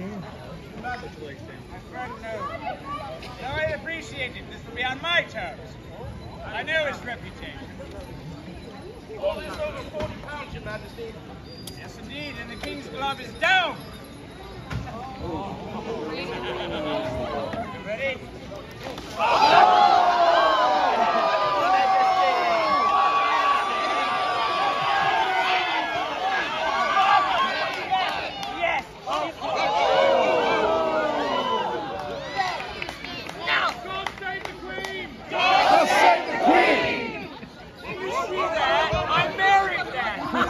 King. Congratulations. No. No, I appreciate it. This will be on my terms. I know his reputation. All this over 40 pounds, Your Majesty. Yes, indeed, and the king's glove is down.